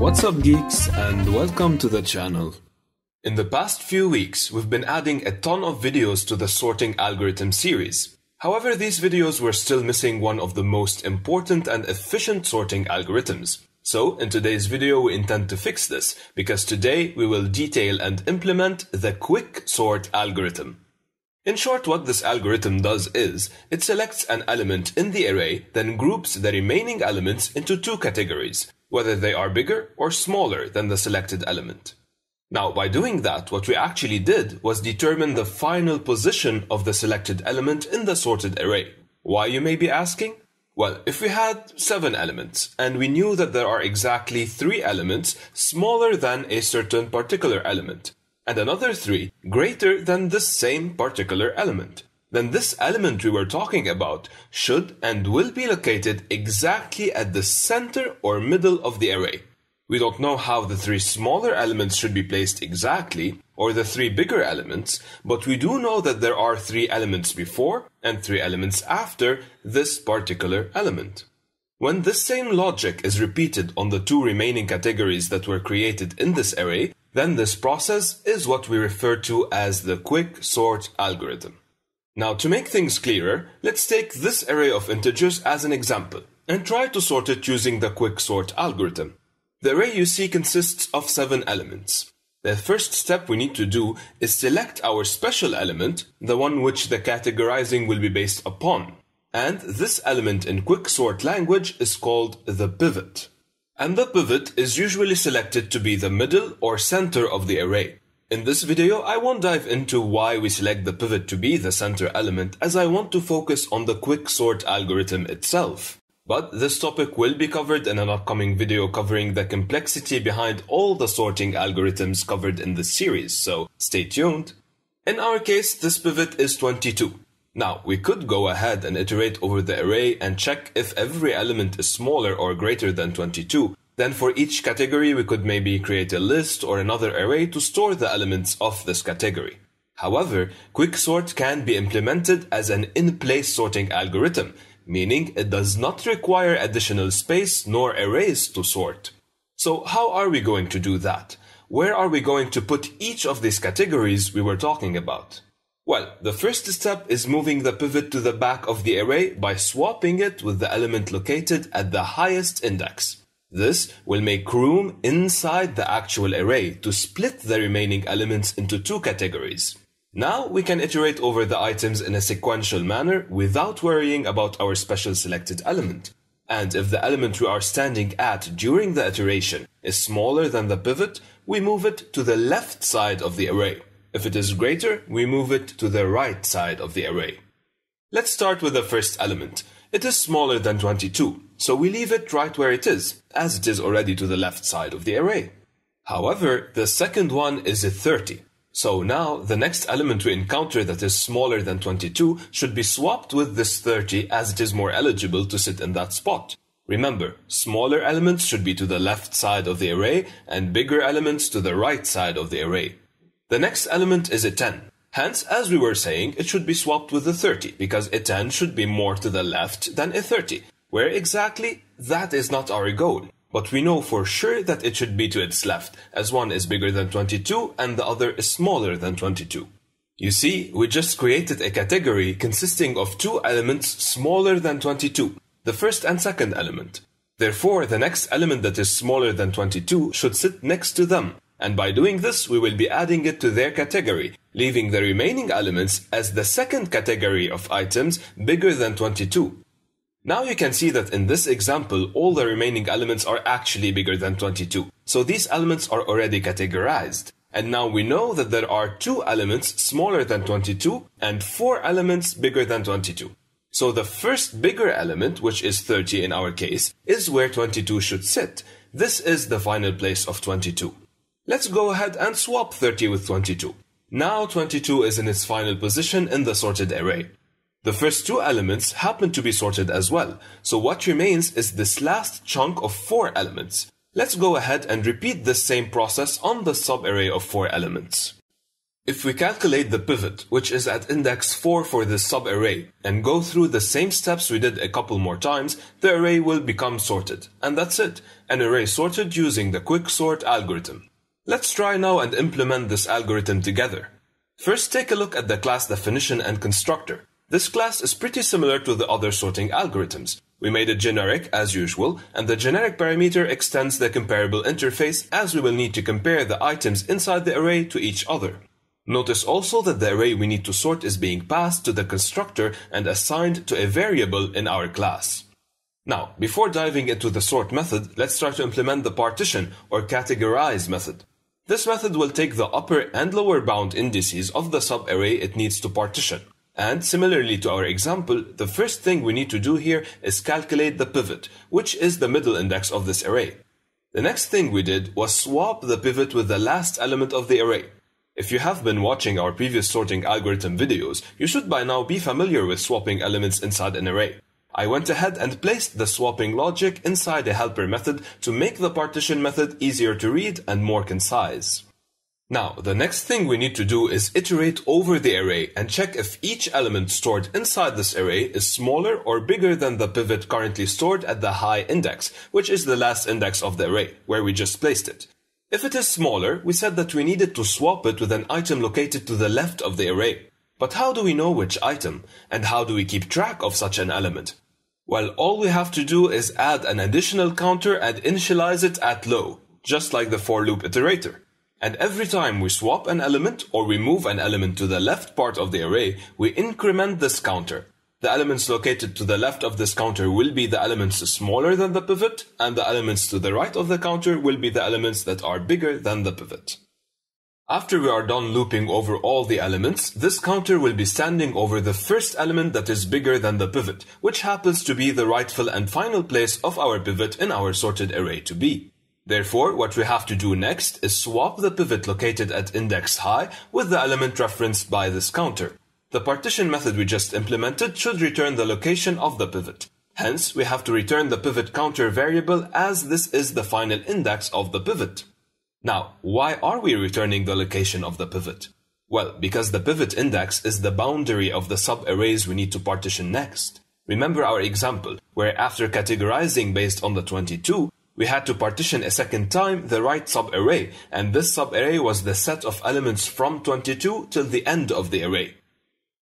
What's up, geeks, and welcome to the channel. In the past few weeks, we've been adding a ton of videos to the sorting algorithm series. However, these videos were still missing one of the most important and efficient sorting algorithms. So, in today's video, we intend to fix this, because today we will detail and implement the quick sort algorithm. In short, what this algorithm does is, it selects an element in the array, then groups the remaining elements into two categories, whether they are bigger or smaller than the selected element. Now, by doing that, what we actually did was determine the final position of the selected element in the sorted array. Why, you may be asking? Well, if we had seven elements, and we knew that there are exactly three elements smaller than a certain particular element, and another three greater than the same particular element, then this element we were talking about should and will be located exactly at the center or middle of the array. We don't know how the three smaller elements should be placed exactly, or the three bigger elements, but we do know that there are three elements before and three elements after this particular element. When this same logic is repeated on the two remaining categories that were created in this array, then this process is what we refer to as the quick sort algorithm. Now to make things clearer, let's take this array of integers as an example and try to sort it using the quick sort algorithm. The array you see consists of seven elements. The first step we need to do is select our special element, the one which the categorizing will be based upon. And this element in quicksort language is called the pivot. And the pivot is usually selected to be the middle or center of the array. In this video, I won't dive into why we select the pivot to be the center element as I want to focus on the quick sort algorithm itself. But this topic will be covered in an upcoming video covering the complexity behind all the sorting algorithms covered in this series, so stay tuned. In our case, this pivot is 22. Now, we could go ahead and iterate over the array and check if every element is smaller or greater than 22, then for each category, we could maybe create a list or another array to store the elements of this category. However, quicksort can be implemented as an in-place sorting algorithm, meaning it does not require additional space nor arrays to sort. So how are we going to do that? Where are we going to put each of these categories we were talking about? Well, the first step is moving the pivot to the back of the array by swapping it with the element located at the highest index. This will make room inside the actual array to split the remaining elements into two categories. Now we can iterate over the items in a sequential manner without worrying about our special selected element. And if the element we are standing at during the iteration is smaller than the pivot, we move it to the left side of the array. If it is greater, we move it to the right side of the array. Let's start with the first element. It is smaller than 22, so we leave it right where it is, as it is already to the left side of the array. However, the second one is a 30. So now, the next element we encounter that is smaller than 22 should be swapped with this 30 as it is more eligible to sit in that spot. Remember, smaller elements should be to the left side of the array and bigger elements to the right side of the array. The next element is a 10. Hence, as we were saying, it should be swapped with a 30 because a 10 should be more to the left than a 30. Where exactly? That is not our goal. But we know for sure that it should be to its left, as one is bigger than 22 and the other is smaller than 22. You see, we just created a category consisting of two elements smaller than 22, the first and second element. Therefore, the next element that is smaller than 22 should sit next to them, and by doing this, we will be adding it to their category, leaving the remaining elements as the second category of items bigger than 22. Now you can see that in this example, all the remaining elements are actually bigger than 22. So these elements are already categorized. And now we know that there are two elements smaller than 22 and four elements bigger than 22. So the first bigger element, which is 30 in our case, is where 22 should sit. This is the final place of 22. Let's go ahead and swap 30 with 22. Now 22 is in its final position in the sorted array. The first two elements happen to be sorted as well, so what remains is this last chunk of four elements. Let's go ahead and repeat the same process on the subarray of four elements. If we calculate the pivot, which is at index 4 for this subarray, and go through the same steps we did a couple more times, the array will become sorted. And that's it, an array sorted using the quicksort algorithm. Let's try now and implement this algorithm together. First, take a look at the class definition and constructor. This class is pretty similar to the other sorting algorithms. We made it generic as usual, and the generic parameter extends the comparable interface as we will need to compare the items inside the array to each other. Notice also that the array we need to sort is being passed to the constructor and assigned to a variable in our class. Now, before diving into the sort method, let's try to implement the partition or categorize method. This method will take the upper and lower bound indices of the subarray it needs to partition. And similarly to our example, the first thing we need to do here is calculate the pivot, which is the middle index of this array. The next thing we did was swap the pivot with the last element of the array. If you have been watching our previous sorting algorithm videos, you should by now be familiar with swapping elements inside an array. I went ahead and placed the swapping logic inside a helper method to make the partition method easier to read and more concise. Now, the next thing we need to do is iterate over the array and check if each element stored inside this array is smaller or bigger than the pivot currently stored at the high index, which is the last index of the array, where we just placed it. If it is smaller, we said that we needed to swap it with an item located to the left of the array. But how do we know which item? And how do we keep track of such an element? Well, all we have to do is add an additional counter and initialize it at low, just like the for loop iterator. And every time we swap an element or we move an element to the left part of the array, we increment this counter. The elements located to the left of this counter will be the elements smaller than the pivot, and the elements to the right of the counter will be the elements that are bigger than the pivot. After we are done looping over all the elements, this counter will be standing over the first element that is bigger than the pivot, which happens to be the rightful and final place of our pivot in our sorted array to be. Therefore, what we have to do next is swap the pivot located at index high with the element referenced by this counter. The partition method we just implemented should return the location of the pivot. Hence, we have to return the pivot counter variable as this is the final index of the pivot. Now, why are we returning the location of the pivot? Well, because the pivot index is the boundary of the subarrays we need to partition next. Remember our example, where after categorizing based on the 22, we had to partition a second time the right subarray, and this subarray was the set of elements from 22 till the end of the array.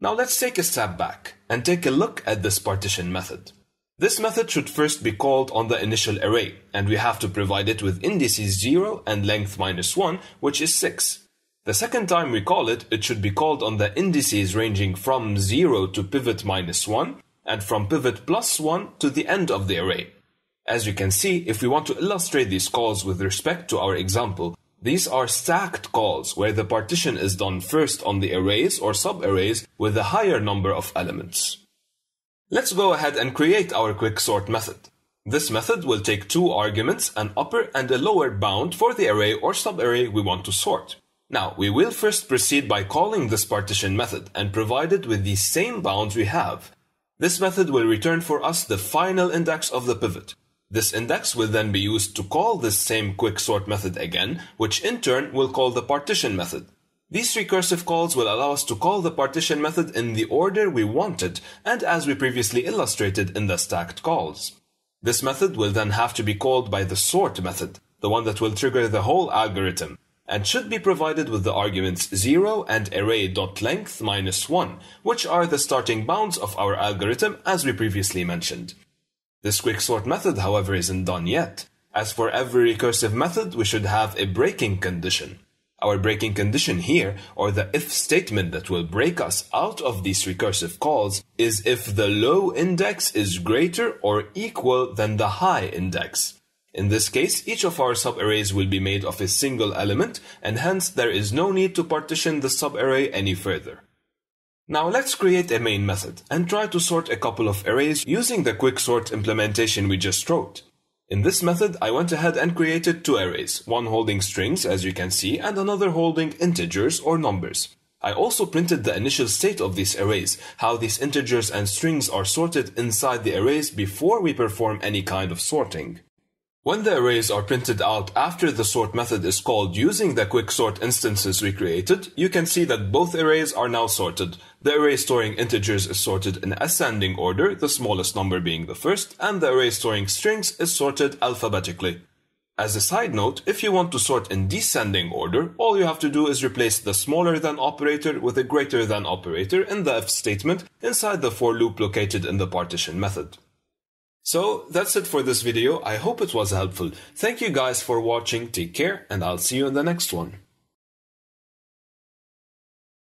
Now let's take a step back and take a look at this partition method. This method should first be called on the initial array, and we have to provide it with indices 0 and length minus 1, which is 6. The second time we call it, it should be called on the indices ranging from 0 to pivot minus 1, and from pivot plus 1 to the end of the array. As you can see, if we want to illustrate these calls with respect to our example, these are stacked calls where the partition is done first on the arrays or subarrays with a higher number of elements. Let's go ahead and create our quicksort method. This method will take two arguments, an upper and a lower bound for the array or subarray we want to sort. Now, we will first proceed by calling this partition method and provide it with the same bounds we have. This method will return for us the final index of the pivot, this index will then be used to call this same quicksort method again, which in turn will call the partition method. These recursive calls will allow us to call the partition method in the order we want it and as we previously illustrated in the stacked calls. This method will then have to be called by the sort method, the one that will trigger the whole algorithm, and should be provided with the arguments 0 and array.length minus 1, which are the starting bounds of our algorithm as we previously mentioned. This quicksort method, however, isn't done yet. As for every recursive method, we should have a breaking condition. Our breaking condition here, or the if statement that will break us out of these recursive calls, is if the low index is greater or equal than the high index. In this case, each of our subarrays will be made of a single element, and hence there is no need to partition the subarray any further. Now let's create a main method and try to sort a couple of arrays using the quicksort implementation we just wrote. In this method, I went ahead and created two arrays, one holding strings as you can see and another holding integers or numbers. I also printed the initial state of these arrays, how these integers and strings are sorted inside the arrays before we perform any kind of sorting. When the arrays are printed out after the sort method is called using the quicksort instances we created, you can see that both arrays are now sorted. The array storing integers is sorted in ascending order, the smallest number being the first, and the array storing strings is sorted alphabetically. As a side note, if you want to sort in descending order, all you have to do is replace the smaller than operator with a greater than operator in the if statement inside the for loop located in the partition method. So that's it for this video. I hope it was helpful. Thank you guys for watching. Take care and I'll see you in the next one.